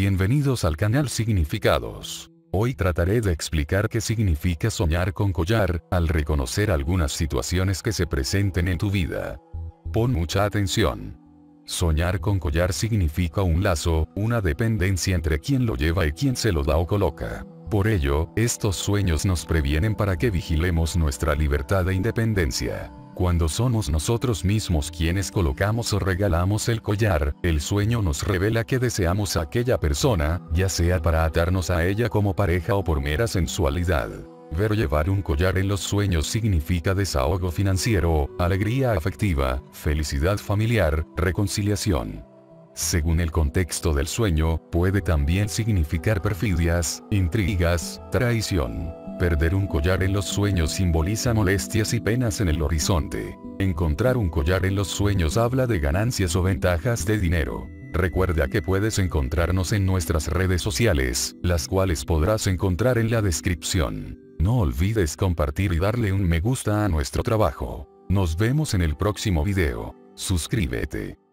Bienvenidos al canal Significados. Hoy trataré de explicar qué significa soñar con collar, al reconocer algunas situaciones que se presenten en tu vida. Pon mucha atención. Soñar con collar significa un lazo, una dependencia entre quien lo lleva y quien se lo da o coloca. Por ello, estos sueños nos previenen para que vigilemos nuestra libertad e independencia. Cuando somos nosotros mismos quienes colocamos o regalamos el collar, el sueño nos revela que deseamos a aquella persona, ya sea para atarnos a ella como pareja o por mera sensualidad. Ver llevar un collar en los sueños significa desahogo financiero, alegría afectiva, felicidad familiar, reconciliación. Según el contexto del sueño, puede también significar perfidias, intrigas, traición. Perder un collar en los sueños simboliza molestias y penas en el horizonte. Encontrar un collar en los sueños habla de ganancias o ventajas de dinero. Recuerda que puedes encontrarnos en nuestras redes sociales, las cuales podrás encontrar en la descripción. No olvides compartir y darle un me gusta a nuestro trabajo. Nos vemos en el próximo video. Suscríbete.